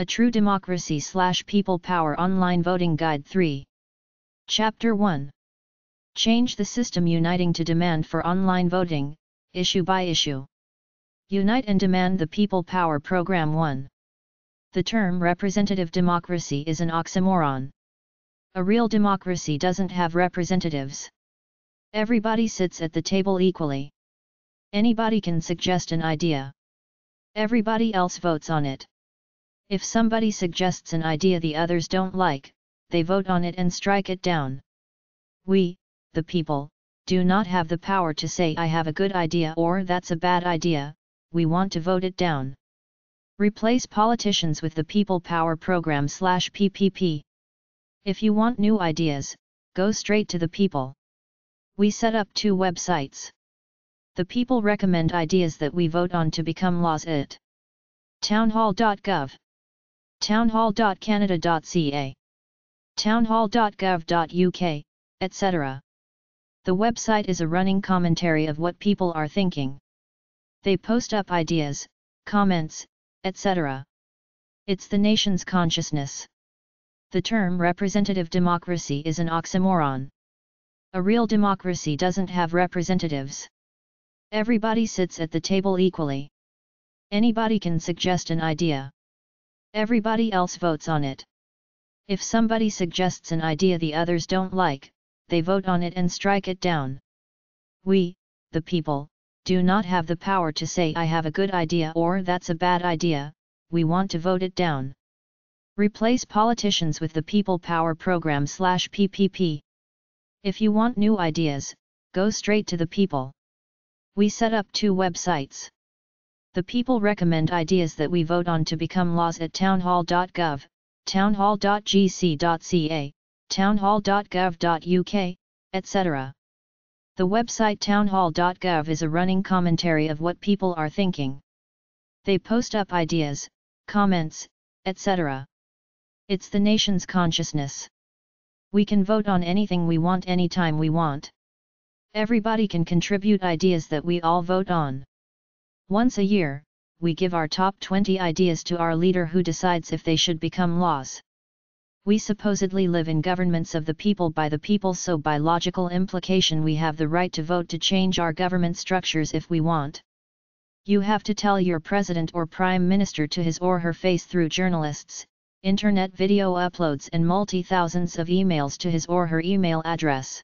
A True Democracy slash People Power Online Voting Guide 3. Chapter 1. Change the system uniting to demand for online voting, issue by issue. Unite and demand the People Power Program 1. The term representative democracy is an oxymoron. A real democracy doesn't have representatives. Everybody sits at the table equally. Anybody can suggest an idea. Everybody else votes on it. If somebody suggests an idea the others don't like, they vote on it and strike it down. We, the people, do not have the power to say I have a good idea or that's a bad idea, we want to vote it down. Replace politicians with the People Power Program slash PPP. If you want new ideas, go straight to the people. We set up two websites. The people recommend ideas that we vote on to become laws at townhall.gov, townhall.canada.ca, townhall.gov.uk, etc. The website is a running commentary of what people are thinking. They post up ideas, comments, etc. It's the nation's consciousness. The term representative democracy is an oxymoron. A real democracy doesn't have representatives. Everybody sits at the table equally. Anybody can suggest an idea. Everybody else votes on it. If somebody suggests an idea the others don't like, they vote on it and strike it down. We, the people, do not have the power to say I have a good idea or that's a bad idea, we want to vote it down. Replace politicians with the People Power Program slash PPP. If you want new ideas, go straight to the people. We set up two websites. The people recommend ideas that we vote on to become laws at townhall.gov, townhall.gc.ca, townhall.gov.uk, etc. The website townhall.gov is a running commentary of what people are thinking. They post up ideas, comments, etc. It's the nation's consciousness. We can vote on anything we want anytime we want. Everybody can contribute ideas that we all vote on. Once a year, we give our top 20 ideas to our leader who decides if they should become laws. We supposedly live in governments of the people by the people so by logical implication we have the right to vote to change our government structures if we want. You have to tell your president or prime minister to his or her face through journalists, internet video uploads and multi-thousands of emails to his or her email address.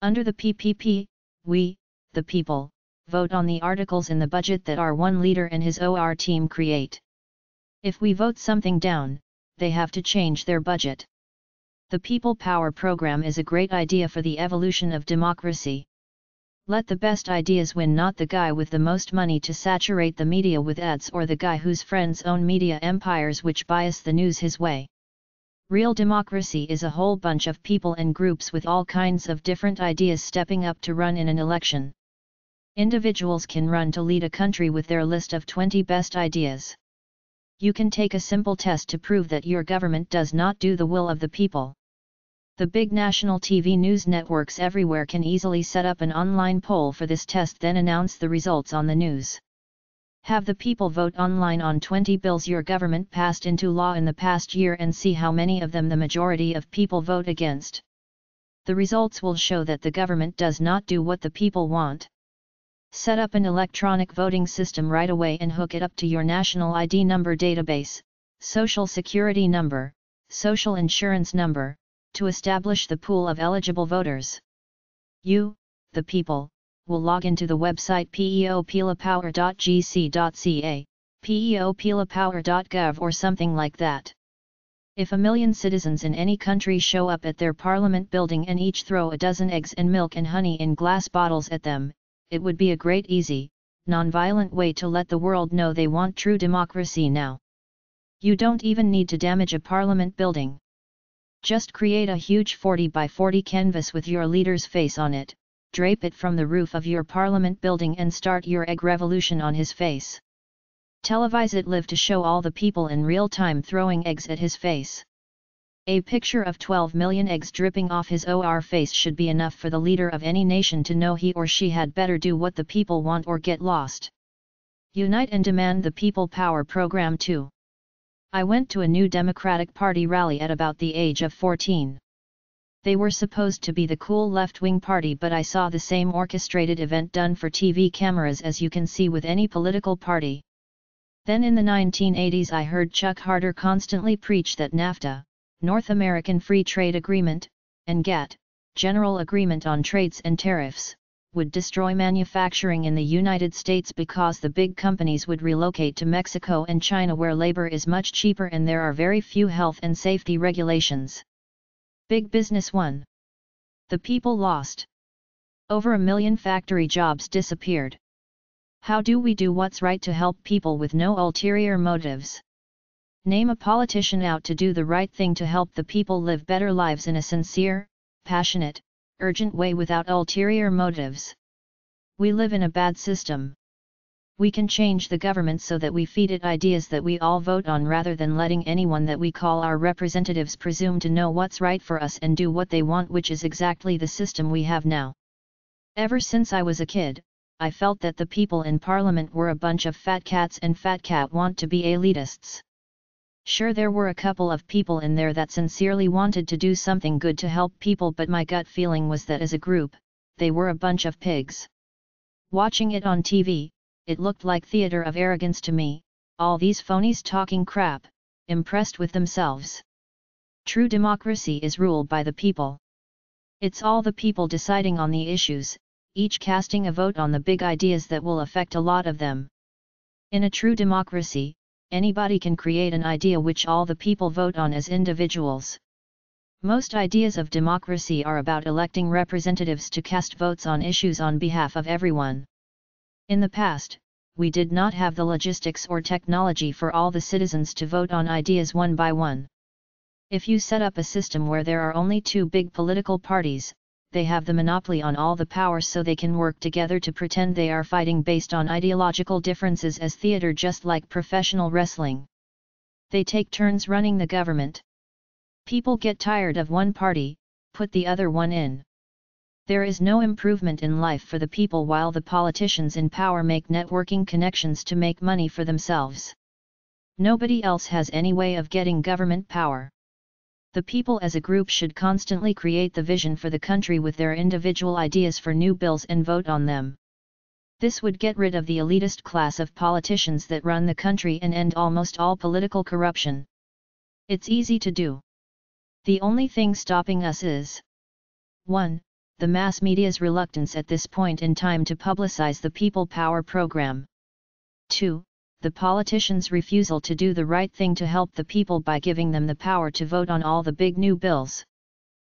Under the PPP, we, the people, vote on the articles in the budget that our one leader and his OR team create. If we vote something down, they have to change their budget. The People Power program is a great idea for the evolution of democracy. Let the best ideas win not the guy with the most money to saturate the media with ads or the guy whose friends own media empires which bias the news his way. Real democracy is a whole bunch of people and groups with all kinds of different ideas stepping up to run in an election. Individuals can run to lead a country with their list of 20 best ideas. You can take a simple test to prove that your government does not do the will of the people. The big national TV news networks everywhere can easily set up an online poll for this test then announce the results on the news. Have the people vote online on 20 bills your government passed into law in the past year and see how many of them the majority of people vote against. The results will show that the government does not do what the people want. Set up an electronic voting system right away and hook it up to your national ID number database, social security number, social insurance number, to establish the pool of eligible voters. You, the people, will log into the website peopilapower.gc.ca, peopilapower.gov or something like that. If a million citizens in any country show up at their parliament building and each throw a dozen eggs and milk and honey in glass bottles at them, it would be a great easy, non-violent way to let the world know they want true democracy now. You don't even need to damage a parliament building. Just create a huge 40 by 40 canvas with your leader's face on it, drape it from the roof of your parliament building and start your egg revolution on his face. Televise it live to show all the people in real time throwing eggs at his face. A picture of 12 million eggs dripping off his OR face should be enough for the leader of any nation to know he or she had better do what the people want or get lost. Unite and demand the People Power Program too. I went to a new Democratic Party rally at about the age of 14. They were supposed to be the cool left-wing party but I saw the same orchestrated event done for TV cameras as you can see with any political party. Then in the 1980s I heard Chuck Harder constantly preach that NAFTA, North American Free Trade Agreement, and GATT, General Agreement on Trades and Tariffs, would destroy manufacturing in the United States because the big companies would relocate to Mexico and China where labor is much cheaper and there are very few health and safety regulations. Big Business won. The people lost. Over a million factory jobs disappeared. How do we do what's right to help people with no ulterior motives? Name a politician out to do the right thing to help the people live better lives in a sincere, passionate, urgent way without ulterior motives. We live in a bad system we can change the government so that we feed it ideas that we all vote on rather than letting anyone that we call our representatives presume to know what's right for us and do what they want which is exactly the system we have now. Ever since I was a kid, I felt that the people in parliament were a bunch of fat cats and fat cat want to be elitists. Sure there were a couple of people in there that sincerely wanted to do something good to help people but my gut feeling was that as a group, they were a bunch of pigs. Watching it on TV, it looked like theater of arrogance to me, all these phonies talking crap, impressed with themselves. True democracy is ruled by the people. It's all the people deciding on the issues, each casting a vote on the big ideas that will affect a lot of them. In a true democracy, anybody can create an idea which all the people vote on as individuals. Most ideas of democracy are about electing representatives to cast votes on issues on behalf of everyone. In the past, we did not have the logistics or technology for all the citizens to vote on ideas one by one. If you set up a system where there are only two big political parties, they have the monopoly on all the power so they can work together to pretend they are fighting based on ideological differences as theater just like professional wrestling. They take turns running the government. People get tired of one party, put the other one in. There is no improvement in life for the people while the politicians in power make networking connections to make money for themselves. Nobody else has any way of getting government power. The people as a group should constantly create the vision for the country with their individual ideas for new bills and vote on them. This would get rid of the elitist class of politicians that run the country and end almost all political corruption. It's easy to do. The only thing stopping us is 1 the mass media's reluctance at this point in time to publicize the People Power program. 2. The politicians' refusal to do the right thing to help the people by giving them the power to vote on all the big new bills.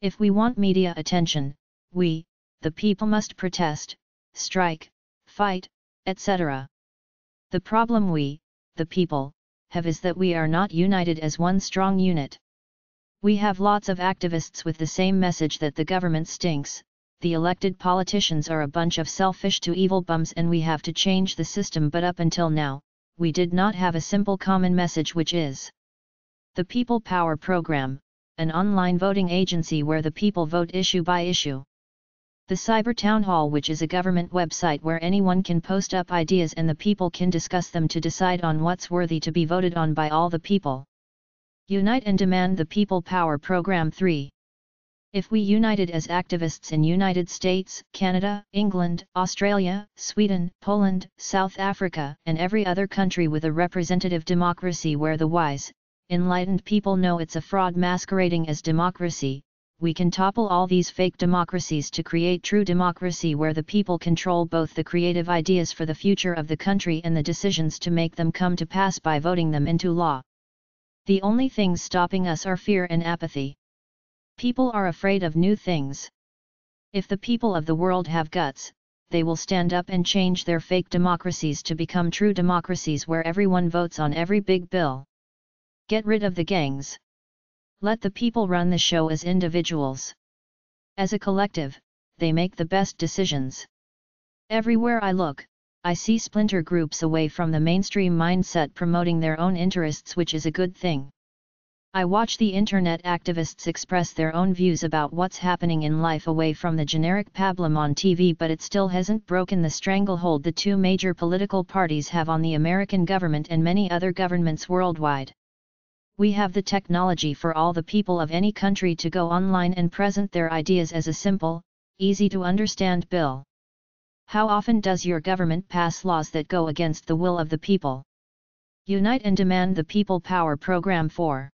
If we want media attention, we, the people must protest, strike, fight, etc. The problem we, the people, have is that we are not united as one strong unit. We have lots of activists with the same message that the government stinks, the elected politicians are a bunch of selfish to evil bums and we have to change the system but up until now, we did not have a simple common message which is the People Power Program, an online voting agency where the people vote issue by issue. The Cyber Town Hall which is a government website where anyone can post up ideas and the people can discuss them to decide on what's worthy to be voted on by all the people. Unite and demand the People Power Program 3. If we united as activists in United States, Canada, England, Australia, Sweden, Poland, South Africa and every other country with a representative democracy where the wise, enlightened people know it's a fraud masquerading as democracy, we can topple all these fake democracies to create true democracy where the people control both the creative ideas for the future of the country and the decisions to make them come to pass by voting them into law. The only things stopping us are fear and apathy. People are afraid of new things. If the people of the world have guts, they will stand up and change their fake democracies to become true democracies where everyone votes on every big bill. Get rid of the gangs. Let the people run the show as individuals. As a collective, they make the best decisions. Everywhere I look, I see splinter groups away from the mainstream mindset promoting their own interests which is a good thing. I watch the internet activists express their own views about what's happening in life away from the generic pablum on TV but it still hasn't broken the stranglehold the two major political parties have on the American government and many other governments worldwide. We have the technology for all the people of any country to go online and present their ideas as a simple, easy to understand bill. How often does your government pass laws that go against the will of the people? Unite and demand the People Power Program 4.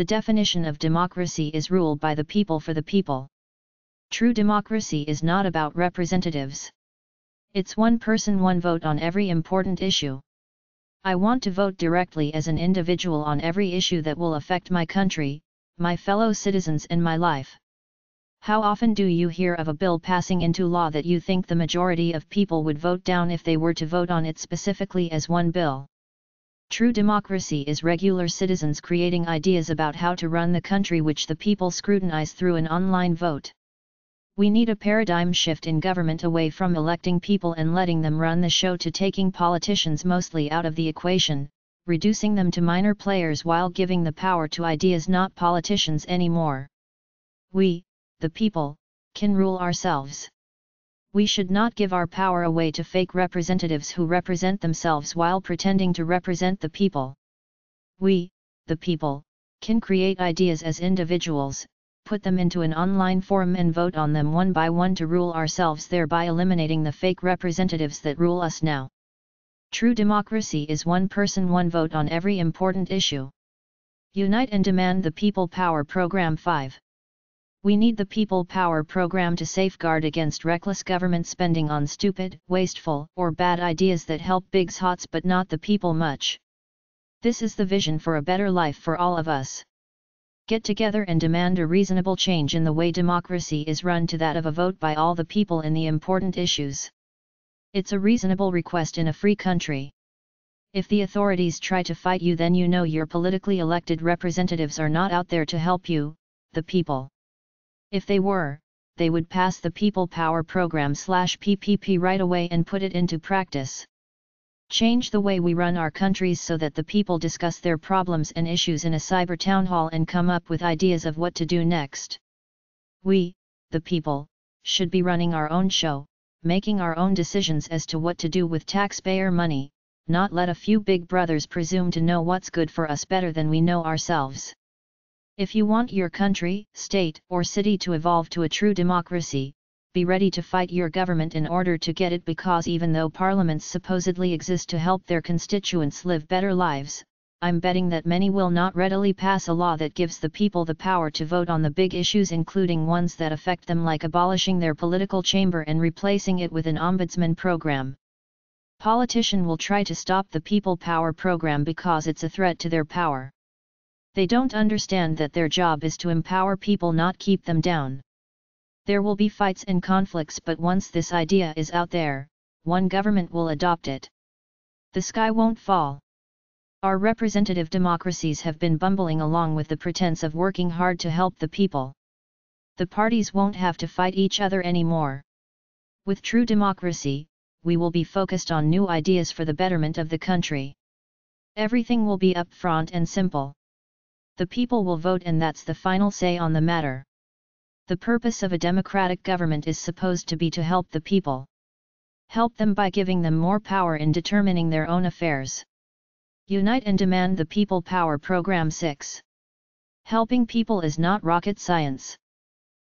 The definition of democracy is rule by the people for the people. True democracy is not about representatives. It's one person one vote on every important issue. I want to vote directly as an individual on every issue that will affect my country, my fellow citizens and my life. How often do you hear of a bill passing into law that you think the majority of people would vote down if they were to vote on it specifically as one bill? True democracy is regular citizens creating ideas about how to run the country which the people scrutinize through an online vote. We need a paradigm shift in government away from electing people and letting them run the show to taking politicians mostly out of the equation, reducing them to minor players while giving the power to ideas not politicians anymore. We, the people, can rule ourselves. We should not give our power away to fake representatives who represent themselves while pretending to represent the people. We, the people, can create ideas as individuals, put them into an online forum and vote on them one by one to rule ourselves thereby eliminating the fake representatives that rule us now. True democracy is one person one vote on every important issue. Unite and demand the People Power Program 5. We need the People Power Program to safeguard against reckless government spending on stupid, wasteful, or bad ideas that help big hots but not the people much. This is the vision for a better life for all of us get together and demand a reasonable change in the way democracy is run to that of a vote by all the people in the important issues. It's a reasonable request in a free country. If the authorities try to fight you then you know your politically elected representatives are not out there to help you, the people. If they were, they would pass the People Power Program slash PPP right away and put it into practice. Change the way we run our countries so that the people discuss their problems and issues in a cyber town hall and come up with ideas of what to do next. We, the people, should be running our own show, making our own decisions as to what to do with taxpayer money, not let a few big brothers presume to know what's good for us better than we know ourselves. If you want your country, state, or city to evolve to a true democracy, be ready to fight your government in order to get it because even though parliaments supposedly exist to help their constituents live better lives, I'm betting that many will not readily pass a law that gives the people the power to vote on the big issues including ones that affect them like abolishing their political chamber and replacing it with an ombudsman program. Politician will try to stop the people power program because it's a threat to their power. They don't understand that their job is to empower people not keep them down. There will be fights and conflicts but once this idea is out there, one government will adopt it. The sky won't fall. Our representative democracies have been bumbling along with the pretense of working hard to help the people. The parties won't have to fight each other anymore. With true democracy, we will be focused on new ideas for the betterment of the country. Everything will be upfront and simple. The people will vote and that's the final say on the matter. The purpose of a democratic government is supposed to be to help the people. Help them by giving them more power in determining their own affairs. Unite and demand the People Power Program 6. Helping people is not rocket science.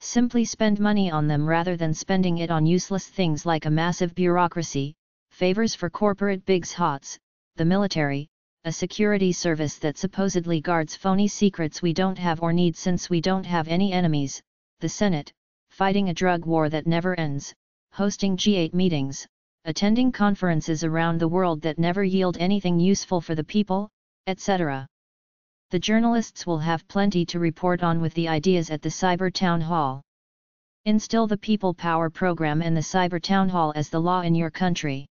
Simply spend money on them rather than spending it on useless things like a massive bureaucracy, favors for corporate bigs hots, the military, a security service that supposedly guards phony secrets we don't have or need since we don't have any enemies, the Senate, fighting a drug war that never ends, hosting G8 meetings, attending conferences around the world that never yield anything useful for the people, etc. The journalists will have plenty to report on with the ideas at the Cyber Town Hall. Instill the People Power Program and the Cyber Town Hall as the law in your country.